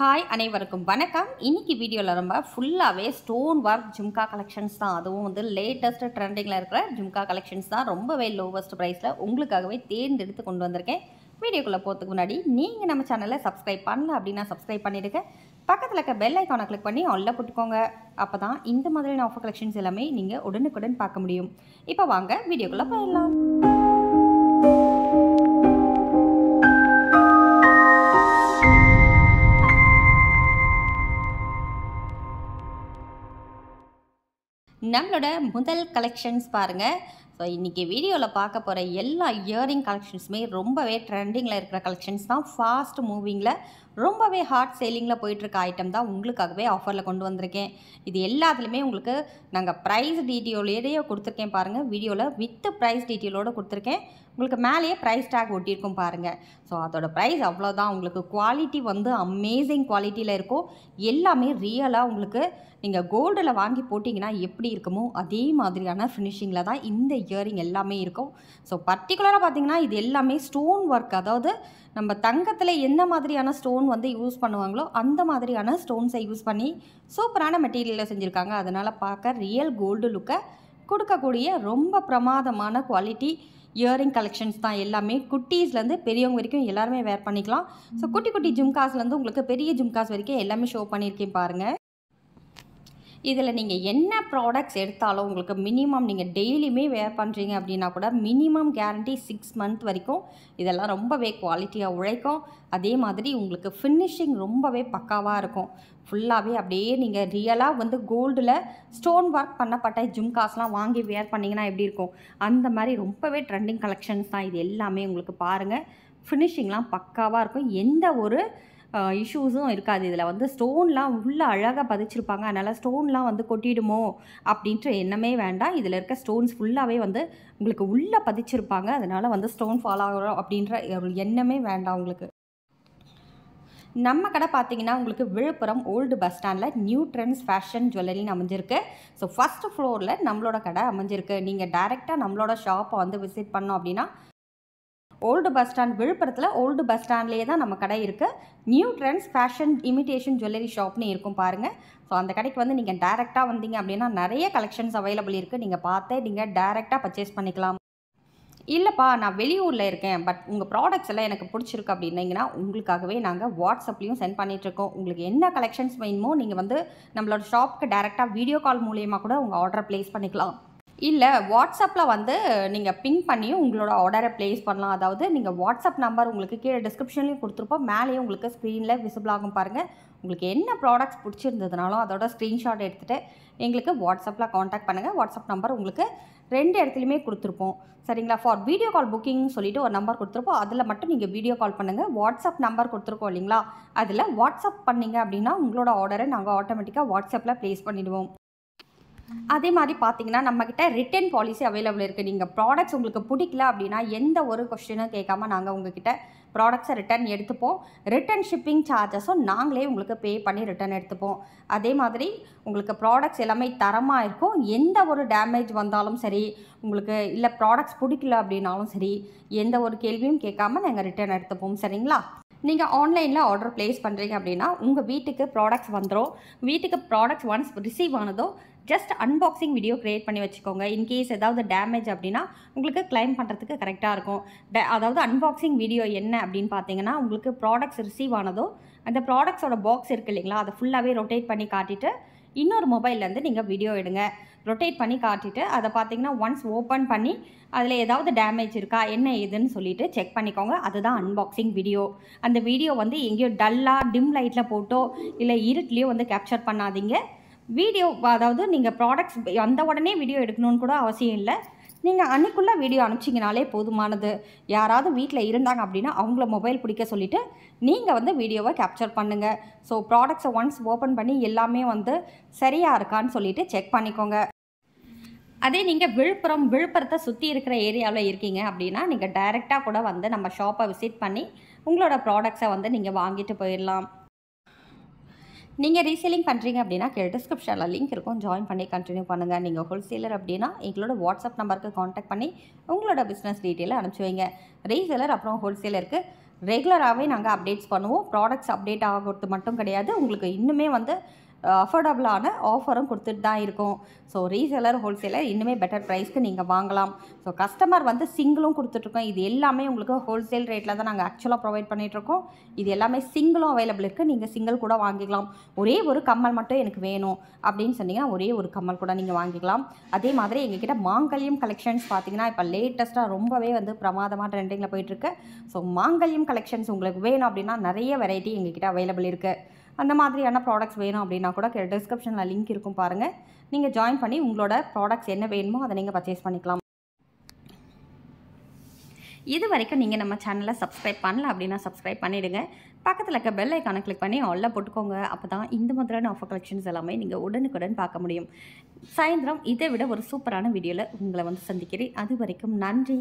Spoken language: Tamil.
ஹாய் அனைவருக்கும் வணக்கம். இன்னைக்கு வீடியோவில் ரொம்ப ஃபுல்லாகவே ஸ்டோன் ஒர்க் ஜும்கா கலெக்ஷன்ஸ் தான். அதுவும் வந்து லேட்டஸ்ட் ட்ரெண்டிங்கில் இருக்கிற ஜும்கா கலெக்ஷன்ஸ் தான். ரொம்பவே லோவஸ்ட் ப்ரைஸில் உங்களுக்காகவே தேர்ந்தெடுத்து கொண்டு வந்திருக்கேன். வீடியோக்குள்ளே போகிறதுக்கு முன்னாடி நீங்கள் நம்ம சேனலை சப்ஸ்கிரைப் பண்ணல அப்படின்னா சப்ஸ்கிரைப் பண்ணிடுங்க. பக்கத்தில் இருக்க பெல் ஐக்கானை கிளிக் பண்ணி ஆல்ல போட்டுக்கோங்க. அப்போ தான் இந்த மாதிரியான ஆஃபர் கலெக்ஷன்ஸ் எல்லாமே நீங்கள் உடனுக்குடன் பார்க்க முடியும். இப்போ வாங்க வீடியோக்குள்ளே போயிடலாம். நம்மளோட முதல் கலெக்ஷன்ஸ் பாருங்கள் ஸோ இன்றைக்கி வீடியோவில் பார்க்க போகிற எல்லா இயரிங் கலெக்ஷன்ஸுமே ரொம்பவே ட்ரெண்டிங்கில் இருக்கிற கலெக்ஷன்ஸ் தான். ஃபாஸ்ட் மூவிங்கில் ரொம்பவே ஹாட் சேலிங்கில் போயிட்டுருக்க ஐட்டம் தான் உங்களுக்காகவே ஆஃபரில் கொண்டு வந்திருக்கேன். இது எல்லாத்துலேயுமே உங்களுக்கு நாங்கள் ப்ரைஸ் டீட்டெயிலேயே கொடுத்துருக்கேன் பாருங்கள் வீடியோவில் வித் ப்ரைஸ் டீட்டெயிலோடு கொடுத்துருக்கேன். உங்களுக்கு மேலேயே ப்ரைஸ் டேக் ஒட்டியிருக்கும் பாருங்கள் ஸோ அதோட ப்ரைஸ் அவ்வளோதான் உங்களுக்கு குவாலிட்டி வந்து அமேசிங் குவாலிட்டியில் இருக்கும். எல்லாமே ரியலாக உங்களுக்கு நீங்கள் கோல்டில் வாங்கி போட்டிங்கன்னா எப்படி இருக்குமோ அதே மாதிரியான ஃபினிஷிங்கில் தான் இந்த இயரிங் எல்லாமே இருக்கும். ஸோ பர்டிகுலராக பார்த்திங்கன்னா இது எல்லாமே ஸ்டோன் ஒர்க் அதாவது நம்ம தங்கத்தில் என்ன மாதிரியான ஸ்டோன் வந்து யூஸ் பண்ணுவாங்களோ அந்த மாதிரியான ஸ்டோன்ஸை யூஸ் பண்ணி சூப்பரான மெட்டீரியலில் செஞ்சுருக்காங்க. அதனால் பார்க்க ரியல் கோல்டு லுக்கை கொடுக்கக்கூடிய ரொம்ப பிரமாதமான குவாலிட்டி இயரிங் கலெக்ஷன்ஸ் தான் எல்லாமே. குட்டீஸ்லேருந்து பெரியவங்க வரைக்கும் எல்லாருமே வேர் பண்ணிக்கலாம். ஸோ குட்டி குட்டி ஜும்காஸ்லேருந்து உங்களுக்கு பெரிய ஜும்காஸ் வரைக்கும் எல்லாமே ஷோ பண்ணியிருக்கேன் பாருங்கள் இதில் நீங்கள் என்ன ப்ராடக்ட்ஸ் எடுத்தாலும் உங்களுக்கு மினிமம் நீங்கள் டெய்லியுமே வேர் பண்ணுறீங்க அப்படின்னா கூட மினிமம் கேரண்டி சிக்ஸ் மந்த் வரைக்கும் இதெல்லாம் ரொம்பவே குவாலிட்டியாக உழைக்கும். அதே மாதிரி உங்களுக்கு ஃபினிஷிங் ரொம்பவே பக்காவாக இருக்கும். ஃபுல்லாகவே அப்படியே நீங்கள் ரியலாக வந்து கோல்டில் ஸ்டோன் ஒர்க் பண்ணப்பட்ட ஜும்காஸ்லாம் வாங்கி வேர் பண்ணிங்கன்னா எப்படி இருக்கும்? அந்த மாதிரி ரொம்பவே ட்ரெண்டிங் கலெக்ஷன்ஸ் தான் இது எல்லாமே உங்களுக்கு பாருங்கள் ஃபினிஷிங்லாம் பக்காவாக இருக்கும். எந்த ஒரு இஷ்யூஸும் இருக்காது. இதில் வந்து ஸ்டோன்லாம் உள்ளே அழகாக பதிச்சிருப்பாங்க. அதனால் ஸ்டோன்லாம் வந்து கொட்டிடுமோ அப்படின்ற எண்ணமே வேண்டாம். இதில் இருக்க ஸ்டோன்ஸ் ஃபுல்லாகவே வந்து உங்களுக்கு உள்ளே பதிச்சிருப்பாங்க. அதனால் வந்து ஸ்டோன் ஃபாலோ ஆகிறோம் அப்படின்ற ஒரு எண்ணமே வேண்டாம் உங்களுக்கு. நம்ம கடை பார்த்தீங்கன்னா உங்களுக்கு விழுப்புரம் ஓல்டு பஸ் ஸ்டாண்டில் நியூ ட்ரெண்ட்ஸ் ஃபேஷன் ஜுவல்லரின்னு அமைஞ்சிருக்கு. ஸோ ஃபஸ்ட்டு ஃப்ளோரில் நம்மளோட கடை அமைஞ்சிருக்கு. நீங்கள் டைரெக்டாக நம்மளோட ஷாப்பை வந்து விசிட் பண்ணோம் அப்படின்னா ஓல்டு பஸ் ஸ்டாண்ட் விழுப்புரத்தில் ஓல்டு பஸ் ஸ்டாண்ட்லேயே தான் நம்ம கடை இருக்குது new trends fashion imitation jewellery ஷாப்னு இருக்கும் பாருங்கள் ஸோ அந்த கடைக்கு வந்து நீங்கள் டேரெக்டாக வந்தீங்க அப்படின்னா நிறைய கலெக்ஷன்ஸ் அவைலபிள் இருக்குது நீங்கள் பார்த்து நீங்கள் டேரெக்டாக பர்ச்சேஸ் பண்ணிக்கலாம். இல்லைப்பா நான் வெளியூரில் இருக்கேன். பட் உங்கள் ப்ராடக்ட்ஸ் எல்லாம் எனக்கு பிடிச்சிருக்கு அப்படின்னீங்கன்னா உங்களுக்காகவே நாங்கள் வாட்ஸ்அப்லேயும் சென்ட் பண்ணிகிட்ருக்கோம் உங்களுக்கு என்ன கலெக்ஷன்ஸ் வேணுமோ நீங்கள் வந்து நம்மளோட ஷாப்புக்கு டேரெக்டாக வீடியோ கால் மூலியமாக கூட உங்கள் ஆர்டர் ப்ளேஸ் பண்ணிக்கலாம். இல்லை வாட்ஸ்அப்பில் வந்து நீங்கள் பிங் பண்ணியும் உங்களோட ஆர்டரை ப்ளேஸ் பண்ணலாம். அதாவது நீங்கள் வாட்ஸ்அப் நம்பர் உங்களுக்கு கீழே டிஸ்கிரிப்ஷன்லேயும் கொடுத்துருப்போம். மேலேயும் உங்களுக்கு ஸ்க்ரீனில் விசிபிள் ஆகும் பாருங்கள் உங்களுக்கு என்ன ப்ராடக்ட்ஸ் பிடிச்சிருந்ததுனாலும் அதோட ஸ்க்ரீன்ஷாட் எடுத்துகிட்டு எங்களுக்கு வாட்ஸ்அப்பில் காண்டாக்ட் பண்ணுங்கள் வாட்ஸ்அப் நம்பர் உங்களுக்கு ரெண்டு இடத்துலையுமே கொடுத்துருப்போம். சரிங்களா? ஃபார் வீடியோ கால் புக்கிங் சொல்லிட்டு ஒரு நம்பர் கொடுத்துருப்போம். அதில் மட்டும் நீங்கள் வீடியோ கால் பண்ணுங்கள் வாட்ஸ்அப் நம்பர் கொடுத்துருக்கோம் இல்லைங்களா? அதில் வாட்ஸ்அப் பண்ணிங்க அப்படின்னா உங்களோட ஆர்டரை நாங்கள் ஆட்டோமேட்டிக்காக வாட்ஸ்அப்பில் ப்ளேஸ் பண்ணிவிடுவோம் அதே மாதிரி பார்த்தீங்கன்னா நம்மக்கிட்ட ரிட்டன் பாலிசி அவைலபிள் இருக்குது நீங்கள் ப்ராடக்ட்ஸ் உங்களுக்கு பிடிக்கல அப்படின்னா எந்த ஒரு கொஸ்டினும் கேட்காம நாங்கள் உங்ககிட்ட ப்ராடக்ட்ஸை ரிட்டர்ன் எடுத்துப்போம். ரிட்டன் ஷிப்பிங் சார்ஜஸும் நாங்களே உங்களுக்கு பே பண்ணி ரிட்டர்ன் எடுத்துப்போம். அதே மாதிரி உங்களுக்கு ப்ராடக்ட்ஸ் எல்லாமே தரமாக இருக்கும். எந்த ஒரு டேமேஜ் வந்தாலும் சரி உங்களுக்கு இல்லை ப்ராடக்ட்ஸ் பிடிக்கல அப்படின்னாலும் சரி எந்த ஒரு கேள்வியும் கேட்காம நாங்கள் ரிட்டர்ன் எடுத்துப்போம். சரிங்களா? நீங்கள் ஆன்லைனில் ஆர்டர் ப்ளேஸ் பண்ணுறீங்க அப்படின்னா உங்கள் வீட்டுக்கு ப்ராடக்ட்ஸ் வந்துடும் வீட்டுக்கு ப்ராடக்ட்ஸ் ஒன்ஸ் ரிசீவ் ஆனதோ ஜஸ்ட் அன்பாக்சிங் வீடியோ க்ரியேட் பண்ணி வச்சுக்கோங்க. இன்கேஸ் ஏதாவது டேமேஜ் அப்படின்னா உங்களுக்கு கிளைம் பண்ணுறதுக்கு கரெக்டாக இருக்கும். டே அதாவது அன்பாக்சிங் வீடியோ என்ன அப்படின்னு பார்த்தீங்கன்னா உங்களுக்கு ப்ராடக்ட்ஸ் ரிசீவ் ஆனதோ அந்த ப்ராடக்ட்ஸோட பாக்ஸ் இருக்குது இல்லைங்களா அதை ஃபுல்லாகவே ரொட்டேட் பண்ணி காட்டிட்டு இன்னொரு மொபைல்லேருந்து நீங்கள் வீடியோ எடுங்க. ரொட்டேட் பண்ணி காட்டிட்டு அதை பார்த்தீங்கன்னா ஒன்ஸ் ஓப்பன் பண்ணி அதில் ஏதாவது டேமேஜ் இருக்கா என்ன ஏதுன்னு சொல்லிவிட்டு செக் பண்ணிக்கோங்க. அதுதான் அன்பாக்சிங் வீடியோ அந்த வீடியோ வந்து எங்கேயோ டல்லாக டிம் லைட்டில் போட்டோ இல்லை இருட்லேயோ வந்து கேப்சர் பண்ணாதீங்க. வீடியோ அதாவது நீங்கள் ப்ராடக்ட்ஸ் வந்த உடனே வீடியோ எடுக்கணும்னு கூட அவசியம் இல்லை. நீங்கள் அன்றைக்குள்ளே வீடியோ அனுப்பிச்சிங்கனாலே போதுமானது. யாராவது வீட்டில் இருந்தாங்க அப்படின்னா அவங்கள மொபைல் பிடிக்க சொல்லிவிட்டு நீங்கள் வந்து வீடியோவை கேப்சர் பண்ணுங்கள் ஸோ ப்ராடக்ட்ஸை ஒன்ஸ் ஓப்பன் பண்ணி எல்லாமே வந்து சரியாக இருக்கான்னு சொல்லிவிட்டு செக் பண்ணிக்கோங்க. அதே நீங்கள் விழுப்புரம் விழுப்புரத்தை சுற்றி இருக்கிற ஏரியாவில் இருக்கீங்க அப்படின்னா நீங்கள் டைரெக்டாக கூட வந்து நம்ம ஷாப்பை விசிட் பண்ணி உங்களோட ப்ராடக்ட்ஸை வந்து நீங்கள் வாங்கிட்டு போயிடலாம். நீங்கள் ரீசேலிங் பண்ணுறீங்க அப்படின்னா கீழே டிஸ்கிரிப்ஷனில் லிங்க் இருக்கும். ஜாயின் பண்ணி கண்டினியூ பண்ணுங்கள் நீங்கள் ஹோல்சேலர் அப்படின்னா எங்களோட வாட்ஸ்அப் நம்பருக்கு காண்டாக்ட் பண்ணி உங்களோட பிஸ்னஸ் டீட்டெயிலை அனுப்பிச்சி வைங்க. ரீசேலர் அப்புறம் ஹோல்சேலருக்கு ரெகுலராகவே நாங்கள் அப்டேட்ஸ் பண்ணுவோம். ப்ராடக்ட்ஸ் அப்டேட் ஆகிறது மட்டும் கிடையாது. உங்களுக்கு இன்னுமே வந்து அஃபோர்டபுளான ஆஃபரும் கொடுத்துட்டு தான் இருக்கும். ஸோ ரீசேலர் ஹோல்சேலர் இன்னுமே பெட்டர் ப்ரைஸ்க்கு நீங்கள் வாங்கலாம். ஸோ கஸ்டமர் வந்து சிங்கிளும் கொடுத்துட்ருக்கோம். இது எல்லாமே உங்களுக்கு ஹோல்சேல் ரேட்டில் தான் நாங்கள் ஆக்சுவலாக ப்ரொவைட் பண்ணிகிட்ருக்கோம் இது எல்லாமே சிங்கிளும் அவைலபிள் இருக்குது நீங்கள் சிங்கிள் கூட வாங்கிக்கலாம். ஒரே ஒரு கம்மல் மட்டும் எனக்கு வேணும் அப்படின்னு சொன்னீங்கன்னா ஒரே ஒரு கம்மல் கூட நீங்கள் வாங்கிக்கலாம். அதே மாதிரி எங்ககிட்ட மாங்கல்யம் கலெக்ஷன்ஸ் பார்த்தீங்கன்னா இப்போ லேட்டஸ்ட்டாக ரொம்பவே வந்து பிரமாதமாக ட்ரெண்டிங்கில் போயிட்டுருக்கு ஸோ மாங்கல்யம் கலெக்ஷன்ஸ் உங்களுக்கு வேணும் அப்படின்னா நிறைய வெரைட்டி எங்ககிட்ட அவைலபிள் இருக்குது அந்த மாதிரியான ப்ராடக்ட்ஸ் வேணும் அப்படின்னா கூட டிஸ்கிரிப்ஷனில் லிங்க் இருக்கும் பாருங்கள் நீங்கள் ஜாயின் பண்ணி உங்களோட ப்ராடக்ட்ஸ் என்ன வேணுமோ அதை நீங்கள் பர்ச்சேஸ் பண்ணிக்கலாம். இது வரைக்கும் நீங்கள் நம்ம சேனலை சப்ஸ்கிரைப் பண்ணல அப்படின்னா சப்ஸ்கிரைப் பண்ணிவிடுங்க பக்கத்தில் இருக்க பெல் ஐக்கானை கிளிக் பண்ணி ஆல்ல போட்டுக்கோங்க. அப்போ தான் இந்த மாதிரியான ஆஃபர் கலெக்ஷன்ஸ் எல்லாமே நீங்கள் உடனுக்குடன் பார்க்க முடியும். சாயந்தரம் இதை விட ஒரு சூப்பரான வீடியோவில் உங்களை வந்து சந்திக்கிறேன். அது வரைக்கும் நன்றி.